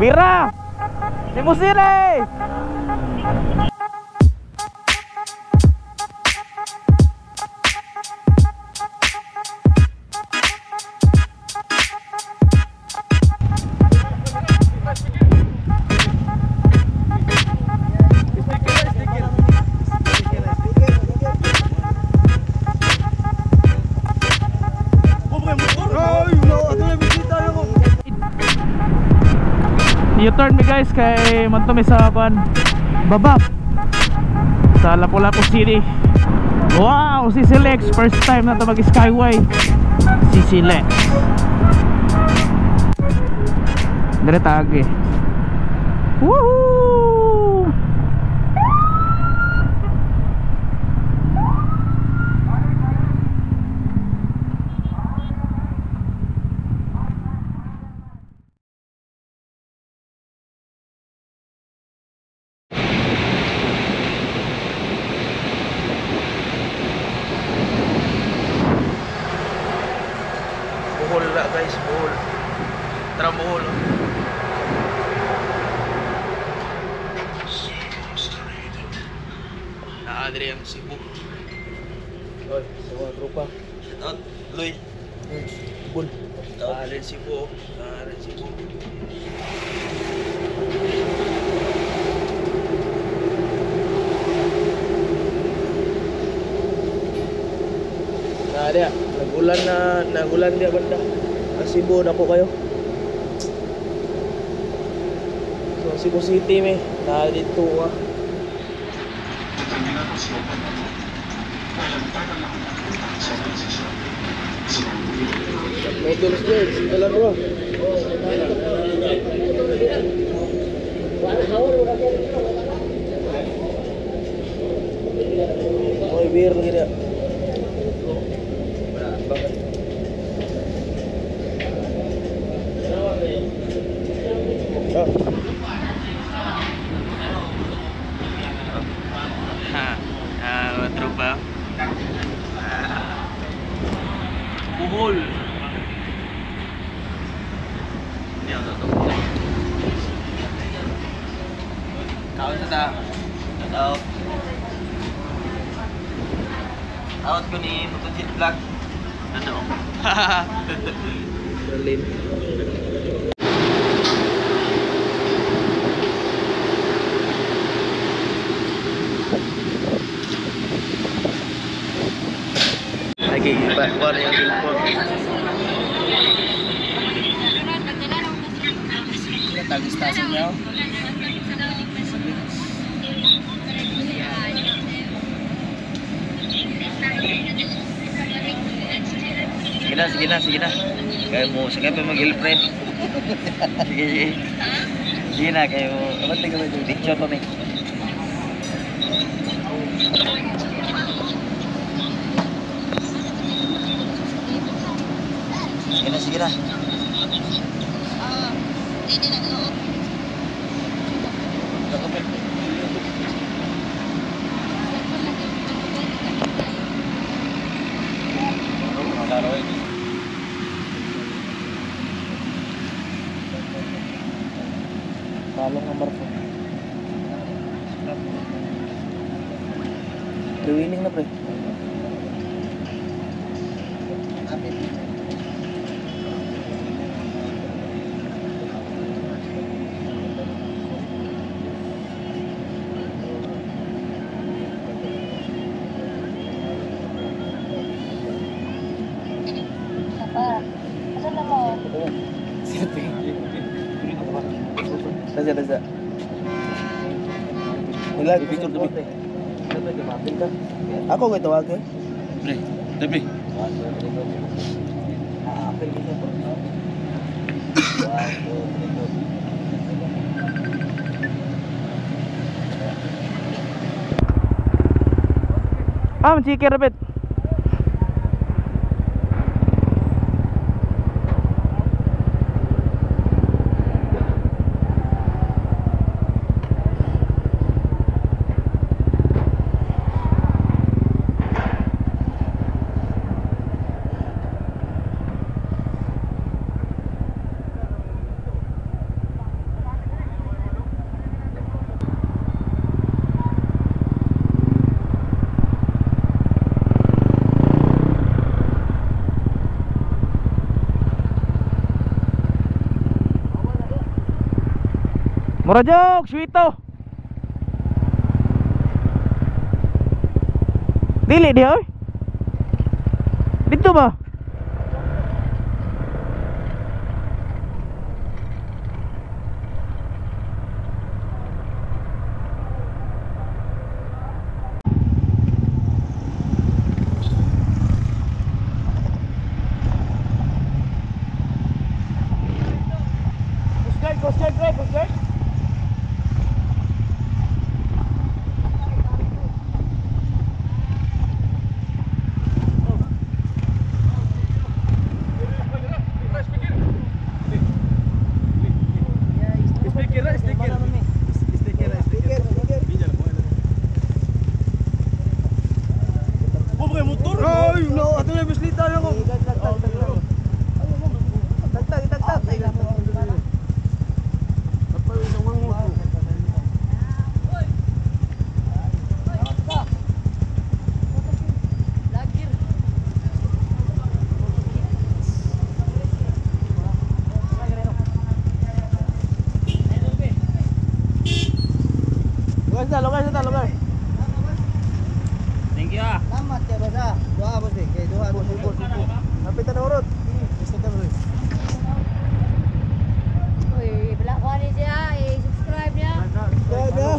Bira! Limusin eh! U-turn me guys kay manto mi sa kuan baba sa Lapu-Lapu City. Wow, si Silex first time na to mag Skyway. Si Silex. Dire tagi. Woohoo! Naadri Cebu. Naadri Cebu. Na dia, nagulan na nagulan dia banda. Cebu na po kayo. So Cebu City me, na dito ah. May tulos din, sila bro. May beer lagi dia. Oh. Bohol. Ini untuk tumpuk. Kaon ya, sa ta. Out. Out ko ni Vlog. Ano? Berlin. lagi buat yang na. Tagis tasin niyo. Sige na, sige na, sige na. Kaya mo, sige pa mag-girlfriend. sige, sige. Sige na, kayo. Ano tingin mo yung picture pa may? Sige na, sige na. Talong Ako ko tawag eh. Pre, pre. Ah, chiki rapid. Mura jok, sweeto. Dili dia oy. Dito ba? Sa, lugar sa, lugar. Thank you ah. Selamat ya bos ah. Doa bos ni. Okay, doa bos bos. Hapitan na urut. Gusto ka bos. Uy, belak kuah ni dia, eh, subscribe dia. Subscribe ya.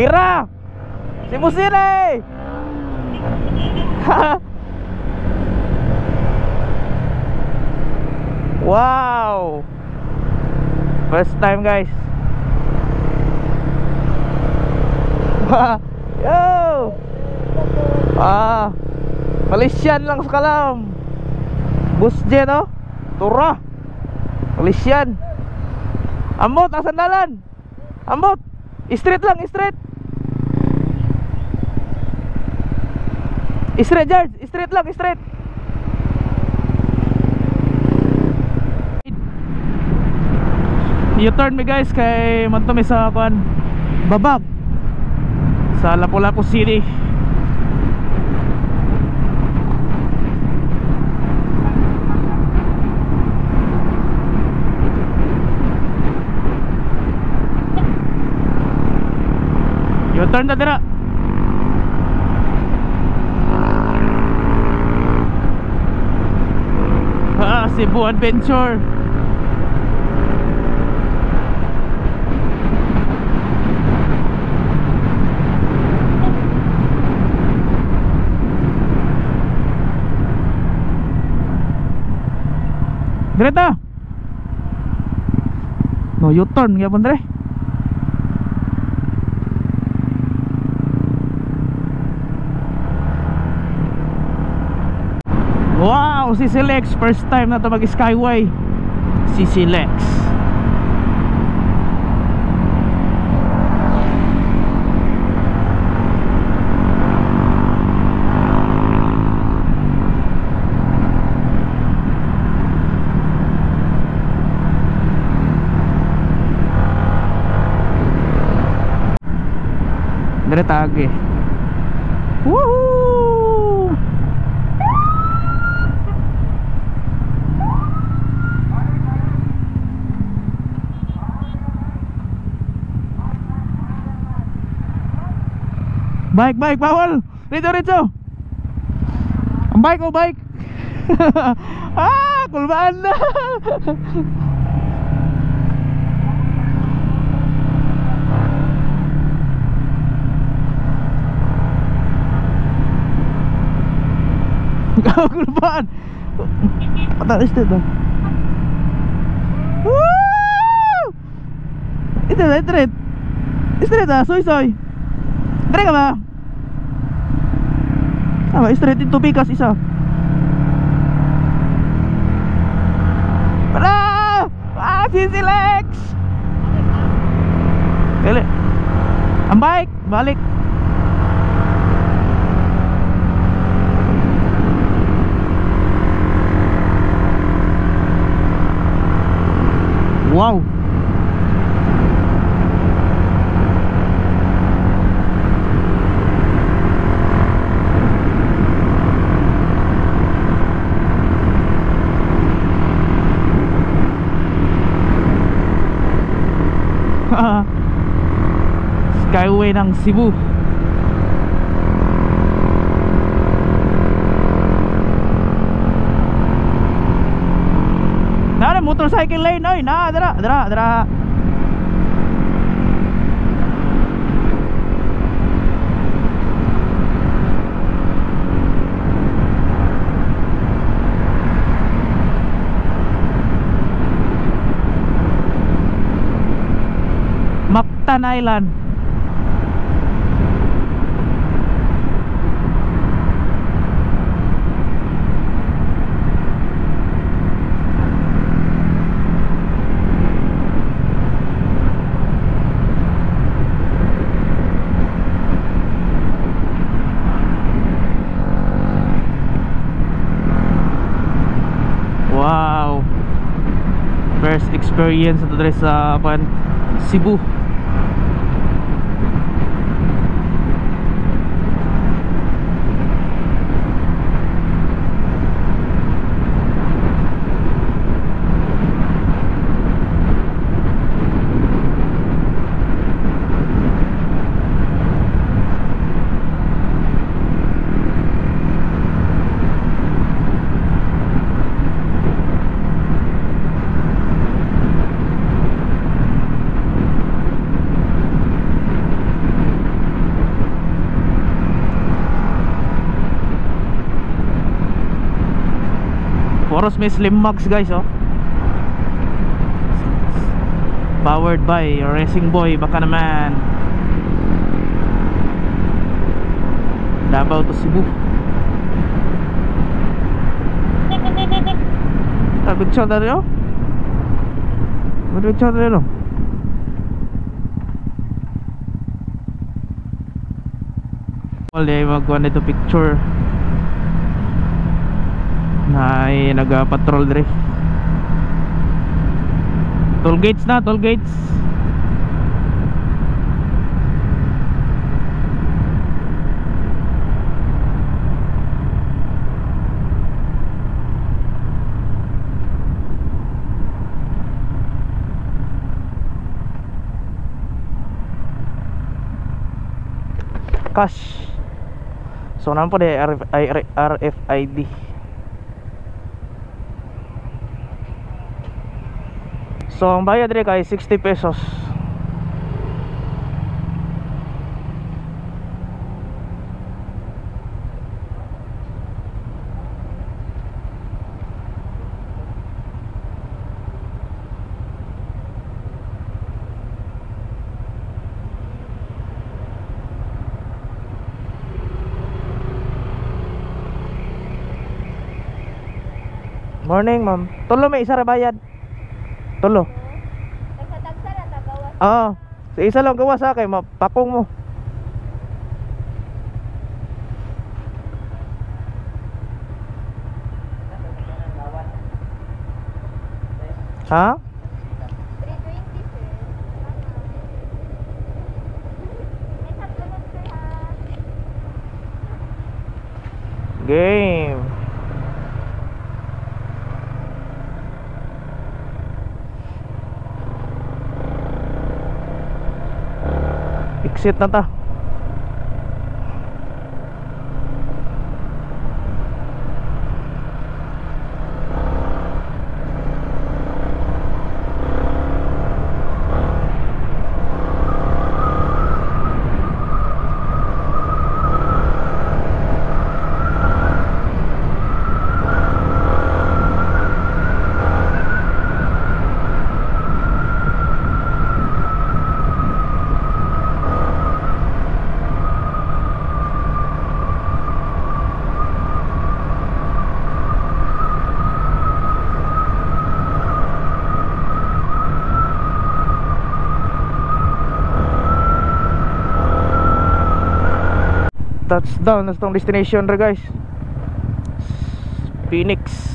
Bira. Si Musire. wow. First time guys. Yo. Ah. Malaysian lang sa kalam. Bus dyan oh. Tura. Malaysian. Ambot ang sandalan. Ambot. Straight lang, straight. Straight, George. Straight lang, straight. U-turn me guys kay manto mi sa kuan Babab sa Lapu-Lapu City. U-turn na dira. Cebu Adventure. Direto. No, U-turn gyapon dire. Wow, si Lex first time na to mag Skyway. Si Lex. Dire tagi. Woohoo! Bike, bike, bawal. Rito, rito. Ang bike, oh, bike. ah, kulbaan na. kulbaan. Patalis dito. Woo! Ito na, ito rin. Straight ah, soy soy. Dire ka ba? ah, straight into Picas isa. Para ah sisi Lex Kali. ang bike balik. Wow. Skyway ng Cebu. Nara motorcycle lane oy, na dara dara dara. Mactan Island. Wow. First experience ito dre sa pan Cebu. Poros may slim mugs guys oh. Powered by Racing Boy baka naman. Davao to Cebu. Tabig siya na rin oh. Tabig siya na rin oh. Wala magkuha nito picture na ay nagapatrol dire toll gates na toll gates. Cash. So naman po RF, RFID So ang bayad rin kay 60 pesos. Morning ma'am. Tulo may isa ra bayad Tulo. Oo. Sa isa lang gawa sa akin, mapakong mo. Ha? 320 sir. May supplement sir ha. Game. Exit na ta. Touchdown na itong destination ra guys. Phoenix